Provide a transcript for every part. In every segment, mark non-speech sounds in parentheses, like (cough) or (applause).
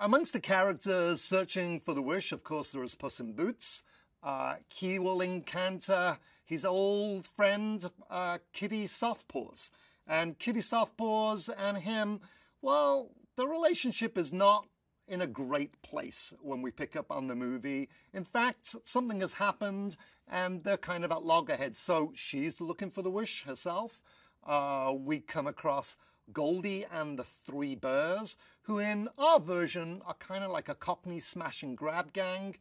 Amongst the characters searching for the wish, of course, there is Puss in Boots. Uh, he will encounter his old friend, uh, Kitty Softpaws. And Kitty Softpaws and him, well, the relationship is not in a great place when we pick up on the movie. In fact, something has happened and they're kind of at loggerheads. So she's looking for the wish herself. Uh, we come across Goldie and the Three Bears, who in our version are kind of like a Cockney smash and grab gang.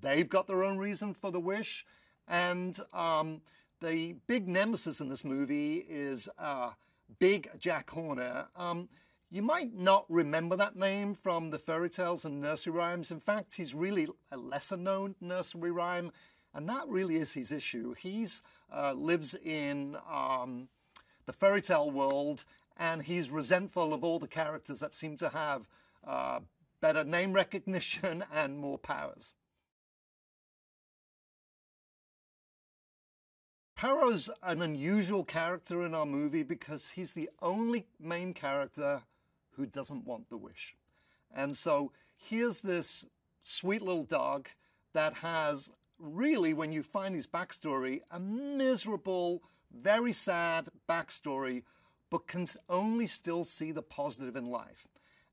They've got their own reason for the wish. And um, the big nemesis in this movie is uh, Big Jack Horner. Um, you might not remember that name from the fairy tales and nursery rhymes. In fact, he's really a lesser known nursery rhyme, and that really is his issue. He uh, lives in um, the fairy tale world, and he's resentful of all the characters that seem to have uh, better name recognition (laughs) and more powers. Perrito's an unusual character in our movie because he's the only main character who doesn't want the wish. And so here's this sweet little dog that has really, when you find his backstory, a miserable, very sad backstory, but can only still see the positive in life.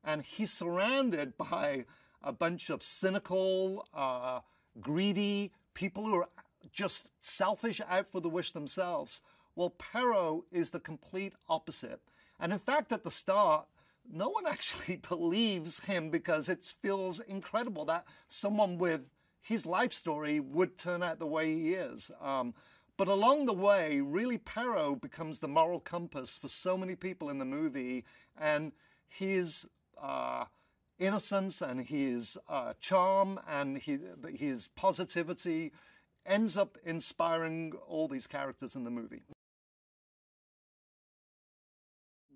And he's surrounded (laughs) by a bunch of cynical, uh, greedy people who are just selfish out for the wish themselves. Well, Perrito is the complete opposite. And in fact, at the start, no one (laughs) actually believes him because it feels incredible that someone with his life story would turn out the way he is. Um, but along the way, really, Perrito becomes the moral compass for so many people in the movie, and his uh, innocence and his uh, charm and his, his positivity ends up inspiring all these characters in the movie.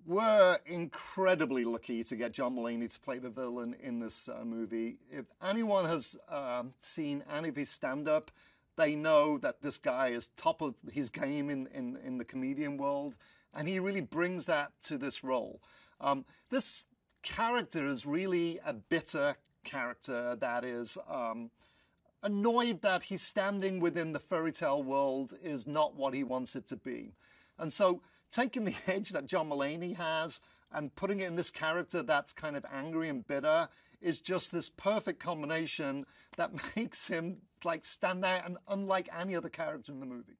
We're incredibly lucky to get John Mulaney to play the villain in this uh, movie. If anyone has uh, seen any of his stand up, they know that this guy is top of his game in, in, in the comedian world, and he really brings that to this role. Um, this character is really a bitter character that is um, annoyed that he's standing within the fairy tale world is not what he wants it to be. And so taking the (laughs) edge that John Mulaney has and putting it in this character that's kind of angry and bitter is just this perfect combination that (laughs) makes him like stand out and unlike any other character in the movie.